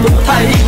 路太硬